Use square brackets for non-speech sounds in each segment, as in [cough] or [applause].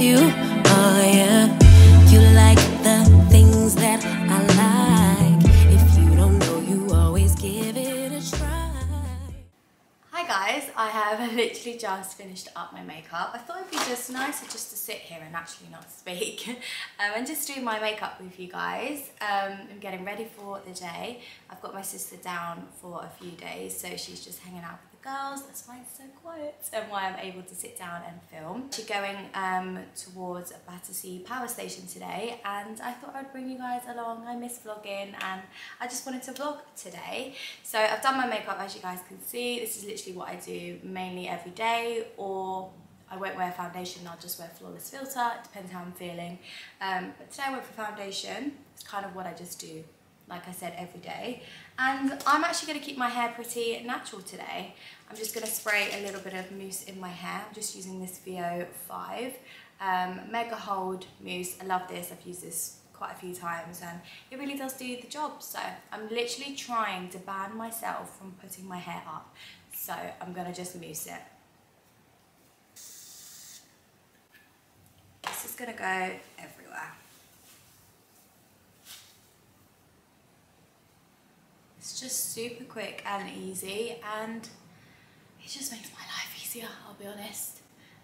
Oh yeah, you like the things that I like. If you don't know, you always give it a try. Hi guys, I have [laughs] literally just finished up my makeup. I thought it'd be just nicer just to sit here and actually not speak [laughs] um, and just do my makeup with you guys. Um, I'm getting ready for the day. I've got my sister down for a few days so she's just hanging out with the girls. That's why it's so quiet and why I'm able to sit down and film. She's going um, towards Battersea Power Station today and I thought I'd bring you guys along. I miss vlogging and I just wanted to vlog today. So I've done my makeup as you guys can see. This is literally what I do mainly every day or I won't wear foundation, I'll just wear flawless filter, it depends how I'm feeling. Um, but today I went for foundation, it's kind of what I just do, like I said, every day. And I'm actually going to keep my hair pretty natural today. I'm just going to spray a little bit of mousse in my hair, I'm just using this VO5 um, Mega Hold Mousse, I love this, I've used this quite a few times and it really does do the job. So I'm literally trying to ban myself from putting my hair up. So I'm gonna just mousse it. This is gonna go everywhere it's just super quick and easy and it just makes my life easier I'll be honest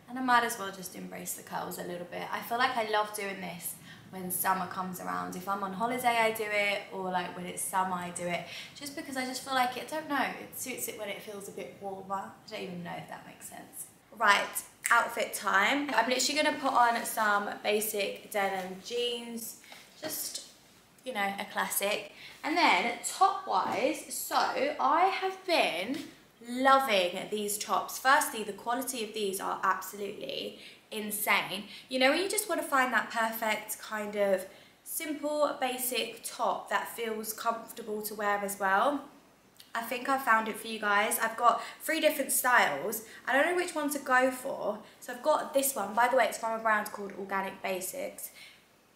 and I might as well just embrace the curls a little bit I feel like I love doing this when summer comes around. If I'm on holiday, I do it, or like when it's summer, I do it. Just because I just feel like it, I don't know, it suits it when it feels a bit warmer. I don't even know if that makes sense. Right, outfit time. I'm literally gonna put on some basic denim jeans, just, you know, a classic. And then top wise, so I have been loving these tops. Firstly, the quality of these are absolutely insane. You know, when you just want to find that perfect kind of simple, basic top that feels comfortable to wear as well. I think I found it for you guys. I've got three different styles. I don't know which one to go for. So I've got this one. By the way, it's from a brand called Organic Basics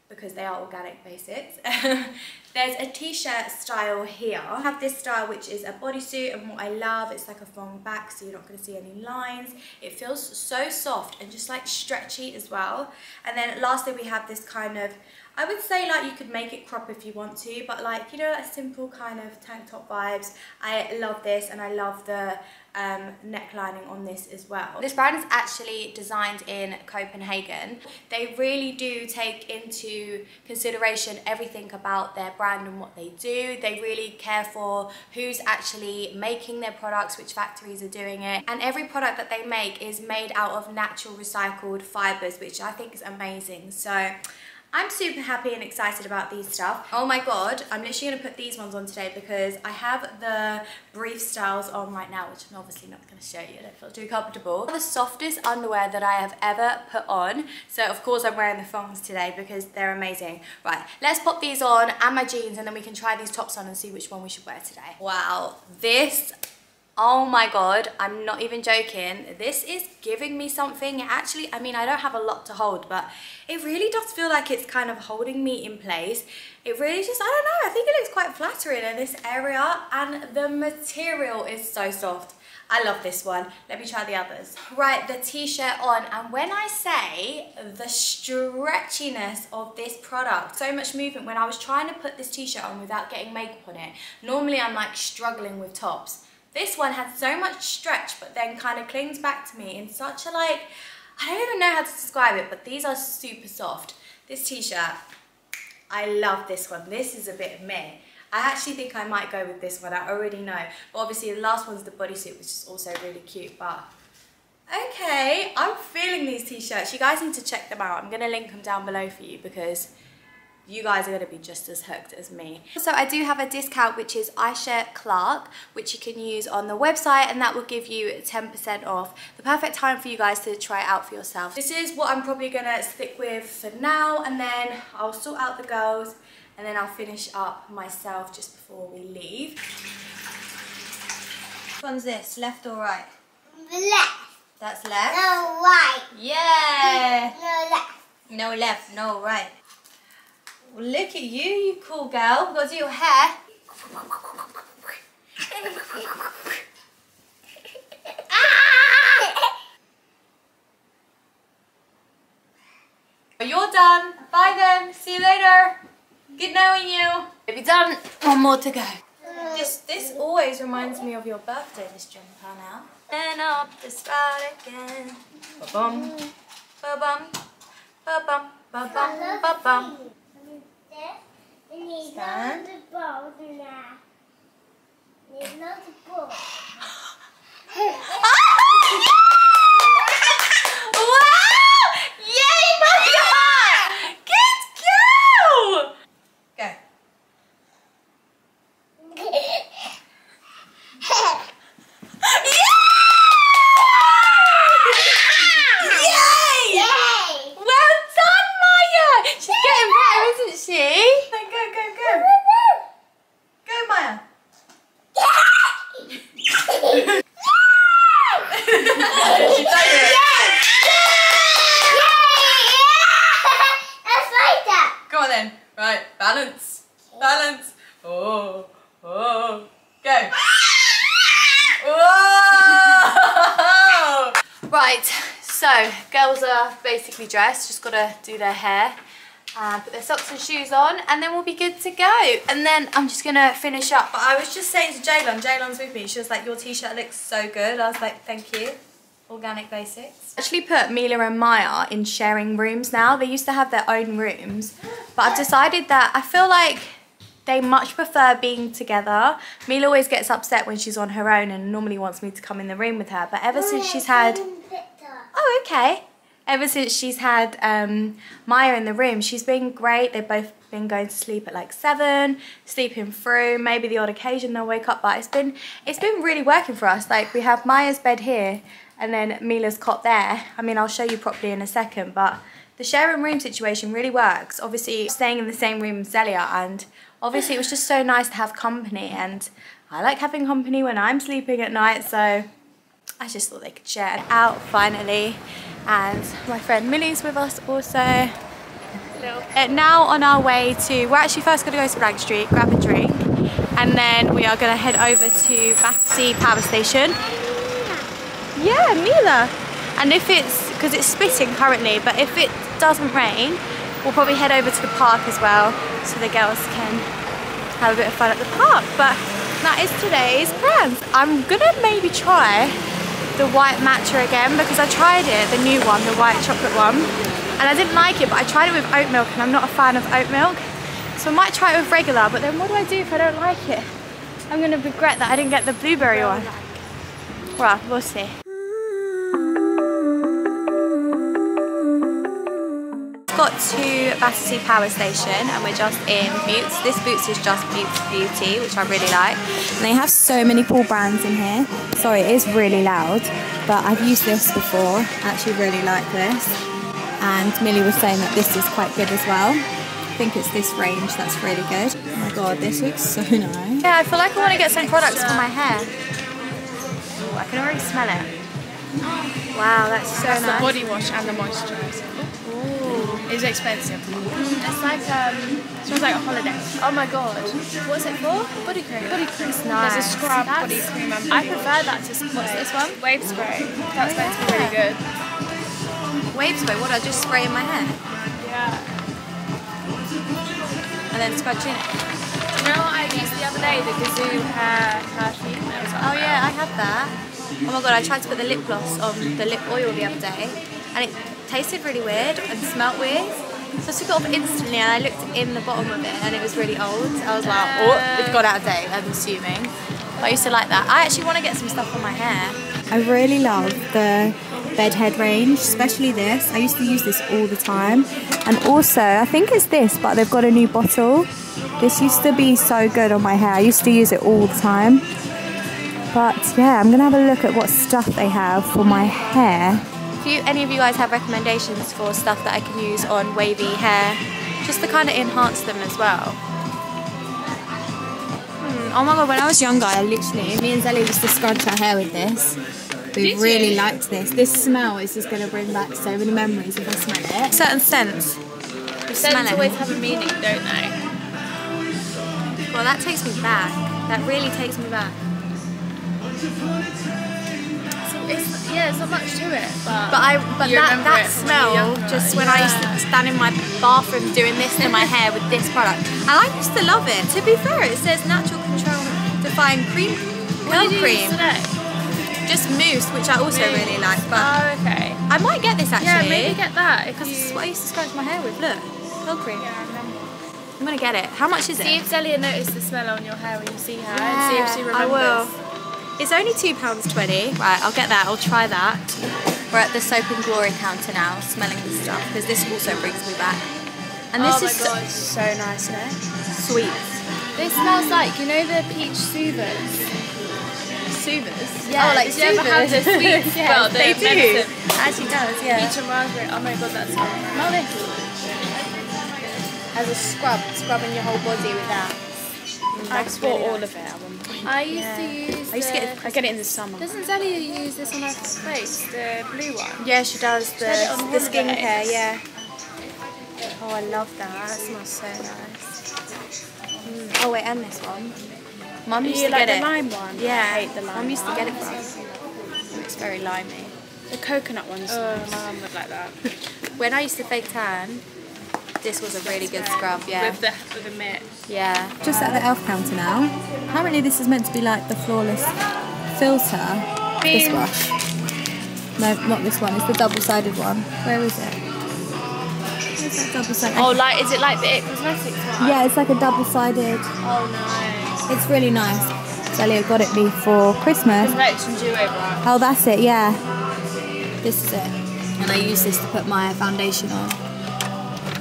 because they are organic basics. [laughs] There's a t-shirt style here. I have this style which is a bodysuit and what I love, it's like a thong back so you're not going to see any lines. It feels so soft and just like stretchy as well. And then lastly we have this kind of, I would say like you could make it crop if you want to, but like, you know, a simple kind of tank top vibes. I love this and I love the um, necklining on this as well. This brand is actually designed in Copenhagen. They really do take into consideration everything about their brand and what they do. They really care for who's actually making their products, which factories are doing it. And every product that they make is made out of natural recycled fibers, which I think is amazing. So I'm super happy and excited about these stuff. Oh my god, I'm literally going to put these ones on today because I have the brief styles on right now, which I'm obviously not going to show you. I don't feel too comfortable. The softest underwear that I have ever put on. So of course I'm wearing the thongs today because they're amazing. Right, let's pop these on and my jeans and then we can try these tops on and see which one we should wear today. Wow, this Oh my god, I'm not even joking. This is giving me something. It actually, I mean, I don't have a lot to hold, but it really does feel like it's kind of holding me in place. It really just, I don't know, I think it looks quite flattering in this area and the material is so soft. I love this one. Let me try the others. Right, the t-shirt on. And when I say the stretchiness of this product, so much movement, when I was trying to put this t-shirt on without getting makeup on it, normally I'm like struggling with tops. This one has so much stretch, but then kind of clings back to me in such a like, I don't even know how to describe it, but these are super soft. This t-shirt, I love this one. This is a bit of meh. I actually think I might go with this one, I already know. But obviously the last one's the bodysuit, which is also really cute, but okay, I'm feeling these t-shirts. You guys need to check them out. I'm gonna link them down below for you because you guys are going to be just as hooked as me. So I do have a discount which is Ayse Clark which you can use on the website and that will give you 10% off. The perfect time for you guys to try it out for yourself. This is what I'm probably going to stick with for now and then I'll sort out the girls and then I'll finish up myself just before we leave. Which one's this, left or right? Left. That's left? No right. Yeah! No left. No left, no right. Well, look at you, you cool girl. We've got to do your hair. Ah! you're done. Bye then. See you later. Good knowing you. Have you done? One more to go. This this always reminds me of your birthday, this jumper now. And up the start again. Ba-bum. Ba-bum. Ba-bum. Ba-bum. Ba-bum. Need Stand. ball. Need another ball. Wow! Yay, Maya! Good go! Go. Yay! Yay! Well done, Maya! She's getting better, isn't she? No, go, go, go. Go, Maya. She's done it. That's like that. Go on then. Right, balance. Balance. Oh, oh. Go. Whoa! Right, so girls basically dressed, just gotta do their hair and put their socks and shoes on and then we'll be good to go. And then I'm just gonna finish up. But I was just saying to Jaylon, Jaylon's with me, she was like, your t-shirt looks so good. I was like, thank you. Organic Basics. Actually put Mila and Maya in sharing rooms now. They used to have their own rooms, but I've decided that I feel like they much prefer being together. Mila always gets upset when she's on her own and normally wants me to come in the room with her, but ever since she's had Oh, oh okay. Ever since she's had um, Maya in the room, she's been great. They've both been going to sleep at like seven, sleeping through. Maybe the odd occasion they'll wake up, but it's been it's been really working for us. Like we have Maya's bed here, and then Mila's cot there. I mean, I'll show you properly in a second, but the sharing room situation really works. Obviously, staying in the same room with Zelia, and obviously it was just so nice to have company. And I like having company when I'm sleeping at night, so. I just thought they could share it out finally. And my friend Millie's with us also. And uh, now on our way to, we're actually first going to go to Blank Street, grab a drink, and then we are going to head over to Battersea Power Station. Yeah, Mila. And if it's, because it's spitting currently, but if it doesn't rain, we'll probably head over to the park as well, so the girls can have a bit of fun at the park. But that is today's plans. I'm gonna maybe try the white matcha again because I tried it, the new one, the white chocolate one, and I didn't like it, but I tried it with oat milk and I'm not a fan of oat milk. So I might try it with regular, but then what do I do if I don't like it? I'm gonna regret that I didn't get the blueberry one. Well, we'll see. Got to Battersea Power Station and we're just in Boots. This Boots is just Boots Beauty, which I really like. And they have so many cool brands in here. Sorry, it is really loud, but I've used this before. I actually really like this. And Millie was saying that this is quite good as well. I think it's this range that's really good. Oh my god, this looks so nice. Yeah, I feel like I want to get some products for my hair. Ooh, I can already smell it. Wow, that's so That's nice. the body wash and the moisturizer. It's expensive. It's like um, smells like a holiday. Oh my god. What's it for? Body cream. Body cream. nice. There's a scrub That's- body cream. And I prefer that to what's this one? Wave spray. That's meant to be really good. Wave spray. What I just spray in my hair Yeah. and then scrunch in it. You know what I used the other day? The Gisou hair perfume. Oh yeah, I had that. Oh my god, I tried to put the lip gloss on the lip oil the other day and it tasted really weird and smelt weird. So I took it off instantly and I looked in the bottom of it and it was really old. I was like, oh, it's gone out of date, I'm assuming. But I used to like that. I actually want to get some stuff on my hair. I really love the bedhead range, especially this. I used to use this all the time. And also, I think it's this, but they've got a new bottle. This used to be so good on my hair. I used to use it all the time. But yeah, I'm gonna have a look at what stuff they have for my hair. If you, any of you guys have recommendations for stuff that I can use on wavy hair, just to kind of enhance them as well. Hmm, Oh my god, when I was younger, I literally, me and Zelly used to scrunch our hair with this. We Did really you? liked this. This smell is just going to bring back so many memories if I smell it. Certain scents. Scents always have a meaning, don't they? Well, that takes me back. That really takes me back. It's, yeah, there's not much to it, but, But I, but that, that it from when smell, you were younger, just when I used to stand in my bathroom doing this to my hair with this product, and I used to love it. To be fair, it says natural control define cream, curl cream, just mousse, which I also really like. But Oh, okay. I might get this actually. Yeah, maybe get that. Because this is what I used to scratch my hair with. Look, curl cream. Yeah, I remember. I'm gonna get it. How much is See it? if Zelia noticed the smell on your hair when you see her and see if she I will. It's only two pounds twenty. Right, I'll get that. I'll try that. We're at the soap and glory counter now, smelling the stuff because this also brings me back. And this oh is my god, so nice, eh? sweet. This smells like, you know the peach soothers? Soothers. Yeah, oh, like did you ever have the soothers? sweet [laughs] yeah, well, the they do. medicine. Actually does, yeah. Peach and raspberry. Oh my god, that's Smell this. As a scrub, scrubbing your whole body with that. I That's bought really all nice. of it at one point. I used to use I used to get I get it in the summer. Doesn't Zelia use this on her face, the blue one? Yeah, she does the, had it on the skincare, yeah. Oh, I love that. That smells so nice. Mm. Oh wait, and this one. Mum used to like get the it. lime one? Yeah, I hate the lime Mum used to get it for us. It's very limey. The coconut ones. Oh, my mum would like that. [laughs] When I used to fake tan, this was a really good scrub. Yeah. With the with the mitt. Yeah. Just at the elf counter now. Apparently this is meant to be like the flawless filter. This Beam. brush. No, not this one. It's the double-sided one. Where is it? Double-sided? Oh, like is it like the It Cosmetics one? Yeah, it's like a double-sided. Oh, nice. It's really nice. Zelia got it me for Christmas. Complexion duo brush. Oh, that's it. Yeah. This is it. And I use this to put my foundation on.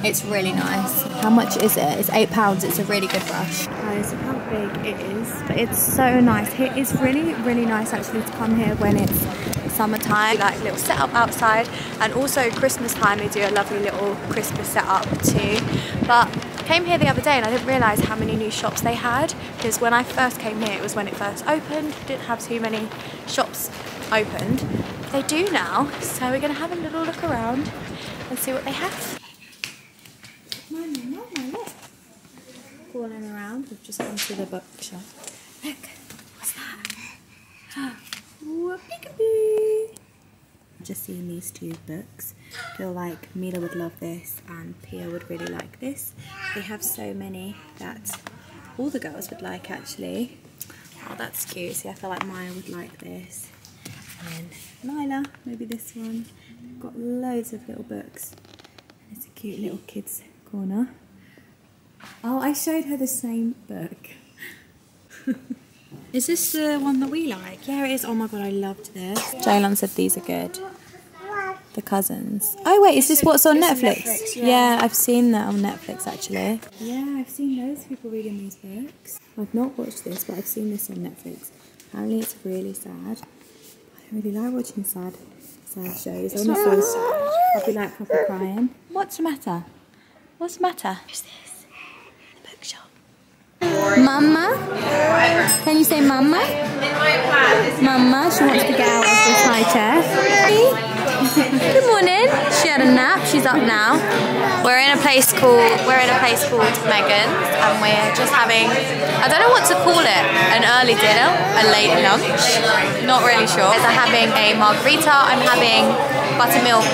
It's really nice. How much is it? It's eight pounds. It's a really good brush. Uh, Guys, look how big it is. But it's so nice. It's really, really nice actually to come here when it's summertime. Like little setup outside, and also Christmas time. They do a lovely little Christmas setup too. But came here the other day and I didn't realise how many new shops they had because when I first came here it was when it first opened didn't have too many shops opened they do now so we're going to have a little look around and see what they have calling around we've just gone to the bookshop look what's that Ooh, peekaboo just seeing these two books. feel like Mila would love this and Pia would really like this. They have so many that all the girls would like actually. Oh, that's cute. See, I feel like Maya would like this. And then maybe this one. Got loads of little books. It's a cute little kids corner. Oh, I showed her the same book. Is this the one that we like? Yeah, it is. Oh my god, I loved this. Jaylon said these are good. The Cousins. Oh wait, is this what's on it's Netflix? Netflix, yeah. yeah. I've seen that on Netflix actually. Yeah, I've seen those people reading these books. I've not watched this, but I've seen this on Netflix. Apparently, it's really sad. I don't really like watching sad, sad shows. It's not that sad. I'll be like proper crying. What's the matter? What's the matter? Who's this? Mama? Can you say mama? Mama, she wants to get out of this high chair. Good morning. She had a nap. She's up now. We're in a place called we're in a place called Megan's, and we're just having I don't know what to call it. An early dinner, a late lunch. Not really sure. I'm having a margarita. I'm having buttermilk.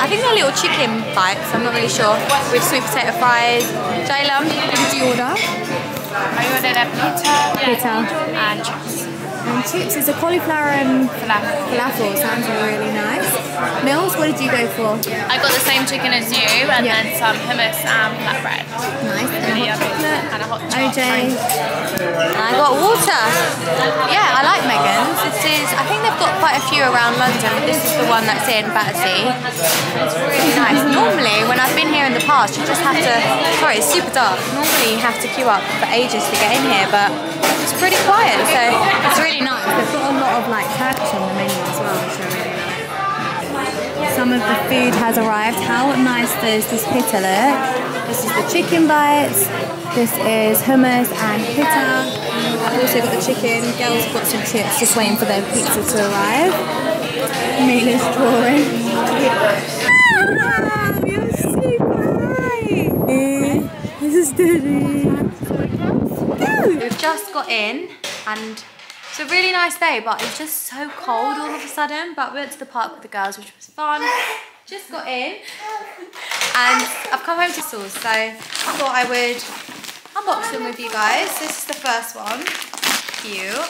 I think they're little chicken bites. I'm not really sure. With sweet potato fries. Jaylon, what did you order? I ordered a pita, Pita. and chips. And chips. It's a cauliflower and Falafel. falafel. Sounds really nice. Mills, what did you go for? I got the same chicken as you, and Yeah. then some hummus and flatbread. Nice. And a hot chocolate. And a hot OJ. chocolate. And I got water. Yeah, I like is, I think they've got quite a few around London. but This is the one that's in Battersea. It's really nice. Normally, when I've been here in the past, you just have to, sorry, it's super dark. Normally you have to queue up for ages to get in here, but it's pretty quiet, so it's really nice. They've got a lot of like perch on the menu as well, which I really like. Some of the food has arrived. How nice does this pita look? This is the chicken bites. This is hummus and pita. I've also got the chicken. Girls got some chips, just waiting for their pizza to arrive. Mila's drawing. This is. We've just got in and It's a really nice day, but it's just so cold all of a sudden. But we went to the park with the girls, which was fun. Just got in. And I've come home to sauce, so I thought I would unbox them with you guys. This is the first one. Cute.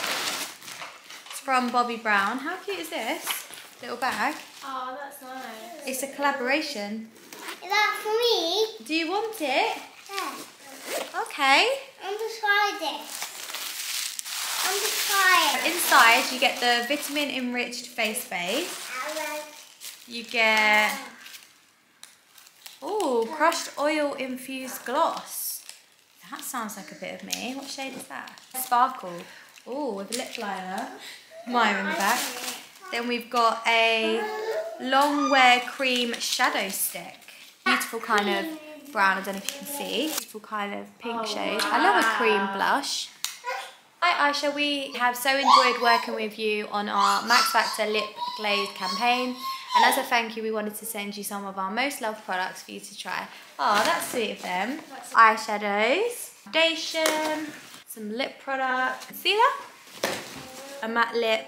It's from Bobbi Brown. How cute is this? Little bag. Oh, that's nice. It's a collaboration. Is that for me? Do you want it? Yeah. Okay. I'm just try this. I'm just try it. Inside, you get the vitamin enriched face base. You get oh crushed oil infused gloss. That sounds like a bit of me. What shade is that? Sparkle. Oh, with a lip liner. Mine in the back. Then we've got a long wear cream shadow stick. Beautiful kind of brown. I don't know if you can see. Beautiful kind of pink oh, shade. I love a cream blush. Hi Ayse, we have so enjoyed working with you on our Max Factor Lip Glaze campaign. And as a thank you, we wanted to send you some of our most loved products for you to try. Oh, that's sweet of them. Eyeshadows, foundation, some lip product. See that? A matte lip.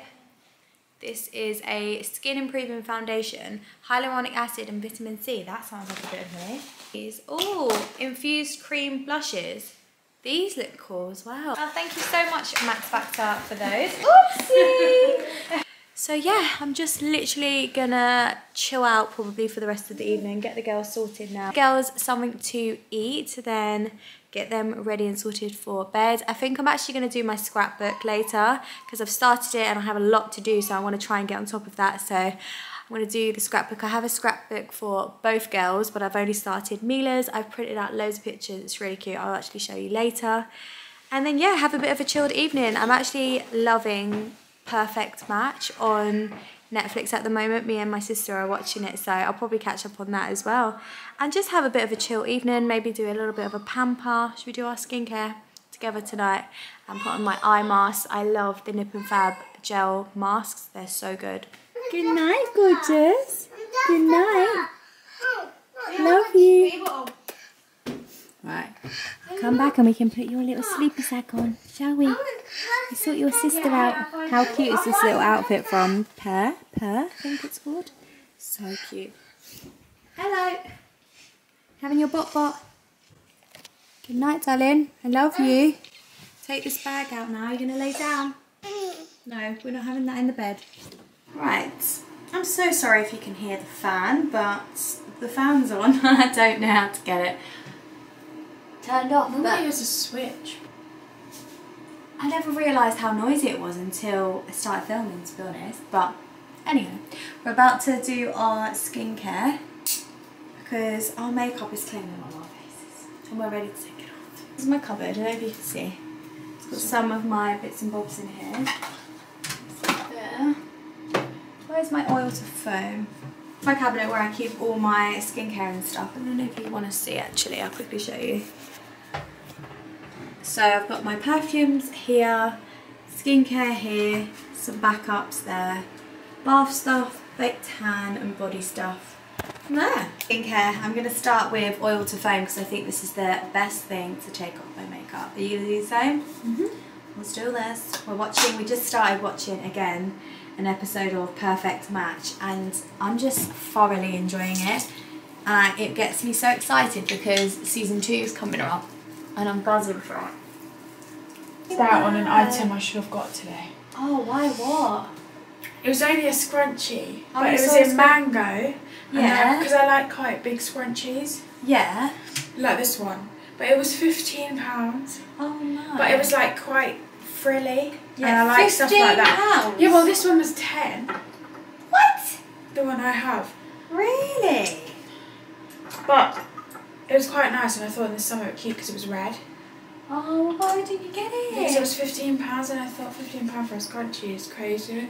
This is a skin improving foundation, hyaluronic acid and vitamin C. That sounds like a bit of me. These, oh, infused cream blushes. These look cool as well. Oh, thank you so much, Max Factor, for those. [laughs] Oopsie! So yeah, I'm just literally gonna chill out probably for the rest of the evening, get the girls sorted now. Girls something to eat, then get them ready and sorted for bed. I think I'm actually gonna do my scrapbook later because I've started it and I have a lot to do, so I wanna try and get on top of that. So I'm to do the scrapbook. I have a scrapbook for both girls, but I've only started Mila's. I've printed out loads of pictures. It's really cute. I'll actually show you later. And then, yeah, have a bit of a chilled evening. I'm actually loving Perfect Match on Netflix at the moment. Me and my sister are watching it, so I'll probably catch up on that as well. And just have a bit of a chill evening, maybe do a little bit of a pamper. Should we do our skincare together tonight? And put on my eye mask. I love the Nip and Fab gel masks. They're so good. Good night, gorgeous. Good night. Love you. Right. Come back and we can put your little sleepy sack on, shall we? We sort your sister out. How cute is this little outfit from Per? Per, I think it's called. So cute. Hello. Having your bot bot. Good night, darling. I love you. Take this bag out now. You're going to lay down? No, we're not having that in the bed. Right. I'm so sorry if you can hear the fan, but the fan's on. [laughs] I don't know how to get it turned off. Normally there's a switch. I never realised how noisy it was until I started filming, to be honest. But anyway, we're about to do our skincare because our makeup is clinging on our faces and we're ready to take it off. This is my cupboard, I don't know if you can see. It's got some of my bits and bobs in here. There. Where's my oil to foam? My cabinet where I keep all my skincare and stuff. I don't know if you want to see actually, I'll quickly show you. So I've got my perfumes here, skincare here, some backups there, bath stuff, baked tan and body stuff. From there. Skincare, I'm going to start with oil to foam because I think this is the best thing to take off my makeup. Are you going to do the same? Mm-hmm. Let's do this. We're watching, we just started watching again an episode of Perfect Match and I'm just thoroughly enjoying it. And it gets me so excited because season two is coming up and I'm buzzing for it. That on an item I should have got today. Oh, why what? It was only a scrunchie, Oh, but it was in mango. Yeah. Because I like quite big scrunchies, Yeah. like this one. But it was fifteen pounds. Oh no. But it was like quite frilly. Yeah, and I like stuff like that. £15? Yeah, well this one was ten. What? The one I have. Really? But it was quite nice, and I thought in the summer it was cute because it was red. Oh, why didn't you get Because it it? was fifteen pounds, and I thought fifteen pound for a scrunchie is crazy.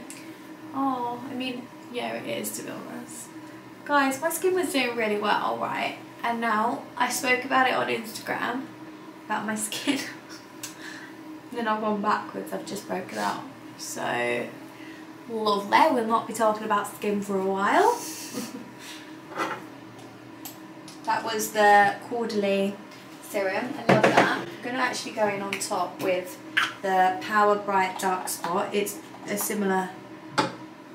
Oh, I mean, yeah, it is to be honest. Guys, my skin was doing really well, right? And now I spoke about it on Instagram about my skin. [laughs] then I've gone backwards. I've just broken out. So lovely. We'll not be talking about skin for a while. [laughs] that was the quarterly serum. I love that. I'm going to actually go in on top with the Power Bright Dark Spot. It's a similar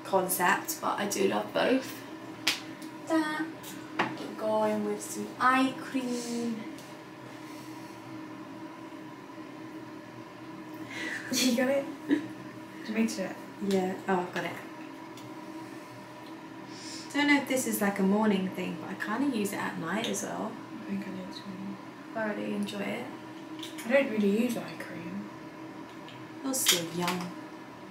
concept, but I do love both. That. Go in with some eye cream. [laughs] You got it? Did you mix it? Yeah. Oh, I've got it. Don't know if this is like a morning thing, but I kind of use it at night as well. I think I did too. I really enjoy it. I don't really use eye cream. You're still young.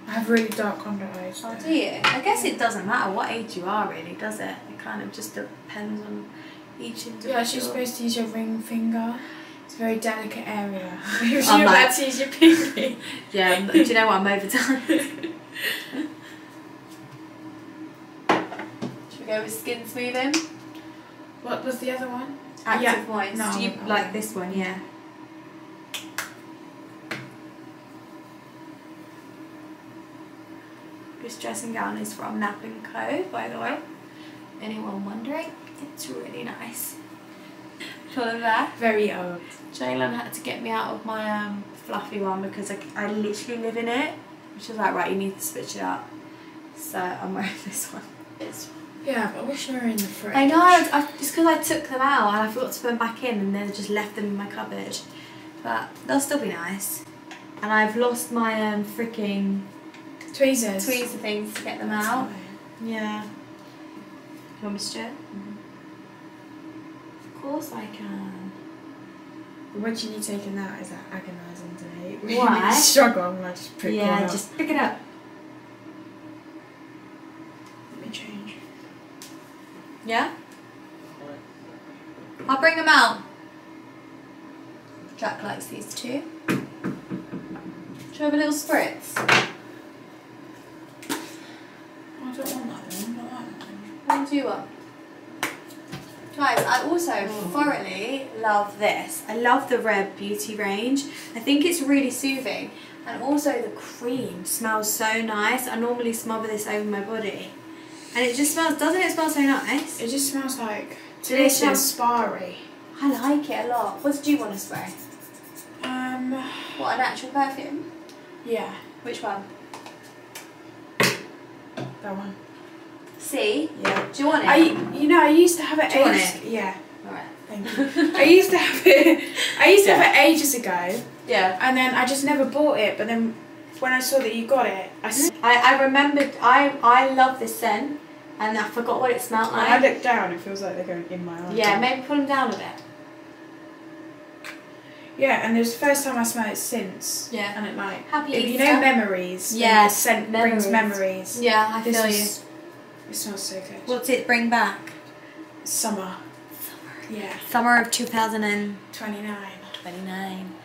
I have really dark under eyes. Oh, though. do you? I guess it doesn't matter what age you are, really, does it? It kind of just depends on each individual. Yeah, she's supposed to use your ring finger. It's a very delicate area. [laughs] I'm You're like- about to use your pinky. [laughs] Yeah, do you know what? I'm overdone. [laughs] Should we go with skin smoothing? what was the other one? Active Yeah. moist. No, do you no. like this one? Yeah. This dressing gown is from Nap and Co. By the way, anyone wondering? It's really nice. Of that. Very old. Jaylon had to get me out of my um, fluffy one because I, I literally live in it. She was like, right, you need to switch it up. So I'm wearing [laughs] this one. It's, Yeah, but I wish they were in the fridge. I know, I, it's because I took them out and I forgot to put them back in and then just left them in my cupboard. But they'll still be nice. And I've lost my um, freaking Tweezers. tweezer things to get them That's out. fine. Yeah. You want me to do it? Of course I can. What you need taking out is that agonising day. [laughs] Why? struggle. I'm like, just pick yeah, up. just pick it up. Let me change. Yeah? I'll bring them out. Jack likes these two. Should I have a little spritz? I don't want that one. Not that one. What do you want? Guys, I also mm. thoroughly love this. I love the Red Beauty range. I think it's really soothing. And also the cream smells so nice. I normally smother this over my body. And it just smells, doesn't it smell so nice? It just smells like Delicious. It smells sparry. I like it a lot. What did you want to spray? Um. What, an actual perfume? Yeah, Which one? that one. See? Yeah. Do you want it? I, you know, I used to have it Do you want ages. it? Yeah, Alright. thank you. [laughs] I used to have it. I used to have it ages ago, Yeah. and then I just never bought it. But then when I saw that you got it, I. I, I remembered, I, I love this scent and I forgot what it smelled when I like. look down, it feels like they're going in my eye. Yeah, maybe pull them down a bit. Yeah, and it was the first time I smelled it since. Yeah. And it like Happy if you know memories. Yeah, the scent brings memories. memories. Yeah, I This feel you. It smells so good. you. What's it bring back? Summer. Summer. Yeah. Summer of 2029. Twenty nine.